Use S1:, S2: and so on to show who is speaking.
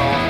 S1: all.